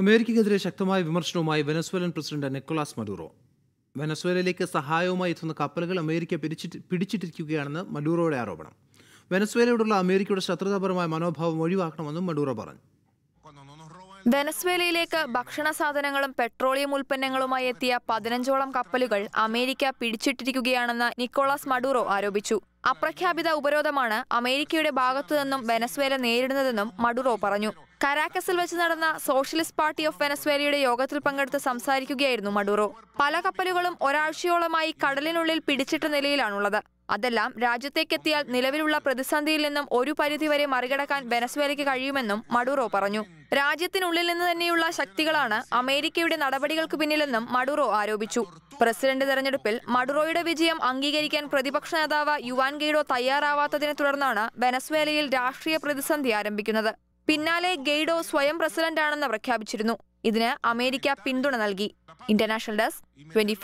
അമേരിക്കയ്ക്കെതിരെ ശക്തമായ വിമർശനവുമായി Venezuelan president Nicolas Maduro. വെനസ്വേലയിലേക്ക് സഹായവുമായി എത്തുന്ന കപ്പലുകൾ അമേരിക്ക പിടിച്ചിട്ട് പിടിച്ചിട്ടിരിക്കുകയാണെന്ന് മഡൂറോയുടെ ആരോപണം. വെനസ്വേലയോടുള്ള അമേരിക്കയുടെ ശത്രുതാപരമായ മനോഭാവം ഒഴിവാക്കണമെന്നും മഡൂറോ പറഞ്ഞു. വെനസ്വേലയിലേക്ക് ഭക്ഷണ സാധനങ്ങളും പെട്രോളിയം ഉൽപ്പന്നങ്ങളുമായി എത്തിയ പതിനഞ്ചോളം കപ്പലുകൾ അമേരിക്ക പിടിച്ചിട്ടിരിക്കുകയാണെന്ന് നിക്കോളാസ് മഡൂറോ ആരോപിച്ചു. അപ്രഖ്യാപിത ഉപരോധമാണ് അമേരിക്കയുടെ ഭാഗത്തു നിന്നും വെനസ്വേല നേരിടുന്നതെന്നും മഡുറോ പറഞ്ഞു. കരാക്കസിൽ വെച്ച് നടന്ന സോഷ്യലിസ്റ്റ് പാർട്ടി ഓഫ് വെനസ്വേലയുടെ യോഗത്തിൽ പങ്കെടുത്ത് സംസാരിക്കുകയായിരുന്നു മഡുറോ. പല കപ്പലുകളും ഒരാഴ്ചയോളമായി കടലിനുള്ളിൽ പിടിച്ചിട്ട നിലയിലാണുള്ളത്. അതെല്ലാം രാജ്യത്തേക്കെത്തിയാൽ നിലവിലുള്ള പ്രതിസന്ധിയിൽ നിന്നും ഒരു പരിധിവരെ മറികടക്കാൻ വെനസ്വേലയ്ക്ക് കഴിയുമെന്നും മഡൂറോ പറഞ്ഞു. രാജ്യത്തിനുള്ളിൽ നിന്ന് തന്നെയുള്ള ശക്തികളാണ് അമേരിക്കയുടെ നടപടികൾക്ക് പിന്നിലെന്നും മഡുറോ ആരോപിച്ചു. പ്രസിഡന്റ് തെരഞ്ഞെടുപ്പിൽ മഡുറോയുടെ വിജയം അംഗീകരിക്കാൻ പ്രതിപക്ഷ നേതാവ് യുവാൻ ഗെയ്ഡോ തയ്യാറാവാത്തതിനെ തുടർന്നാണ് വെനസ്വേലയിൽ രാഷ്ട്രീയ പ്രതിസന്ധി ആരംഭിക്കുന്നത്. പിന്നാലെ ഗെയ്ഡോ സ്വയം പ്രസിഡന്റാണെന്ന് പ്രഖ്യാപിച്ചിരുന്നു. ഇതിന് അമേരിക്ക പിന്തുണ നൽകി. International desk twenty